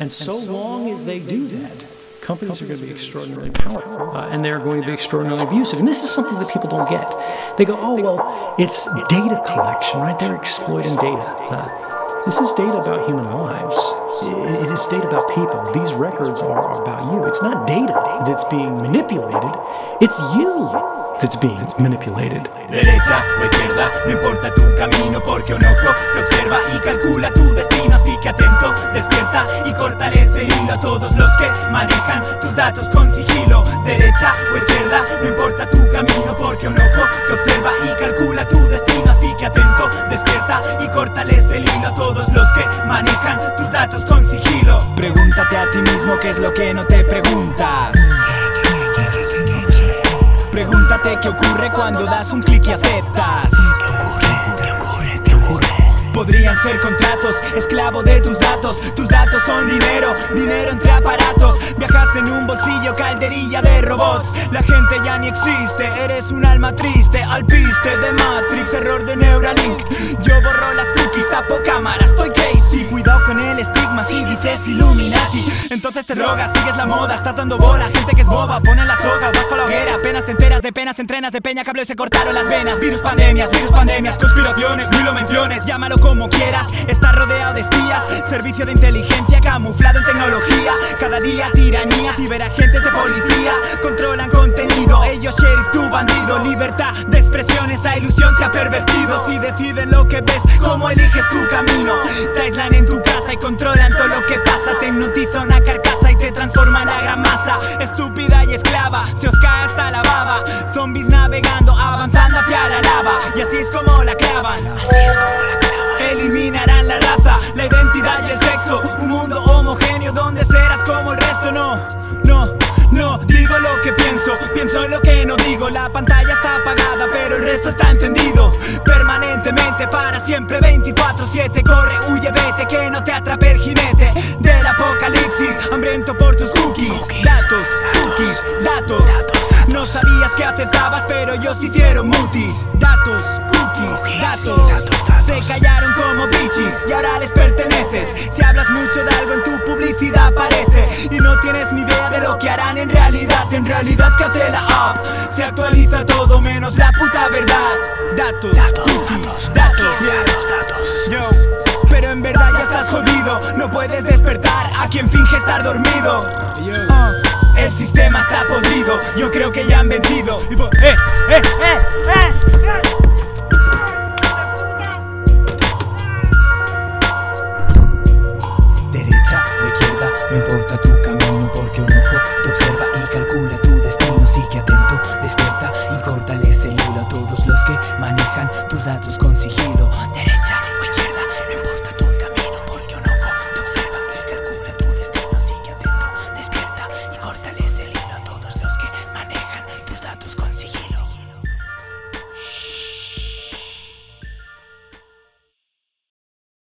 And so long as they do that, companies are going to be extraordinarily powerful uh, and they're going to be extraordinarily abusive. And this is something that people don't get. They go, oh, well, it's data collection, right? They're exploiting data. Uh, this is data about human lives. It, it is data about people. These records are about you. It's not data that's being manipulated, it's you that's being manipulated. Derecha o izquierda, no importa tu camino porque un ojo te observa y calcula tu destino. Así que atento, despierta y córtale ese hilo a todos los que manejan tus datos con sigilo. Derecha o izquierda, no importa tu camino porque un ojo te observa y calcula tu destino. Así que atento, despierta y córtale ese hilo a todos los que manejan tus datos con sigilo. Pregúntate a ti mismo qué es lo que no te preguntas Pregúntate qué ocurre cuando das un clic y aceptas. Podrían ser contratos, esclavo de tus datos. Tus datos son dinero, dinero entre aparatos. Viajas en un bolsillo, calderilla de robots. La gente ya ni existe, eres un alma triste. Al piste de Matrix, error de Neuralink. Yo borro las cookies, tapo cámaras, estoy crazy. Cuidado con el estigma si dices Illuminati. Entonces te drogas, sigues la moda, estás dando bola. Boba, pone la soga, vas pa' la hoguera. Apenas te enteras de penas, entrenas de peña, cable y se cortaron las venas. Virus, pandemias, virus, pandemias, conspiraciones, ni lo menciones. Llámalo como quieras, estás rodeado de espías. Servicio de inteligencia camuflado en tecnología. Cada día tiranía, ciberagentes de policía. Controlan contenido, ellos sheriff, tu bandido. Libertad de expresión, esa ilusión se ha pervertido. Si deciden lo que ves, cómo eliges tu camino. Te en tu casa y controlan La pantalla está apagada, pero el resto está encendido. Permanentemente, para siempre, 24-7. Corre, huye, vete, que no te atrape el jinete del apocalipsis. Hambriento por tus cookies, datos, cookies, datos. No sabías que aceptabas, pero ellos hicieron mutis. Datos, cookies, datos. Se callaron como bichis y ahora les perteneces. Si hablas mucho de algo en tu publicidad aparece y no tienes ni que harán en realidad. En realidad, que hace la app? Se actualiza todo menos la puta verdad. Datos, cookies, datos, Yo. Pero en verdad ya estás jodido, no puedes despertar a quien finge estar dormido. Ah, el sistema está podrido, yo creo que ya han vencido. Po- ¡Eh, eh, eh, eh! dados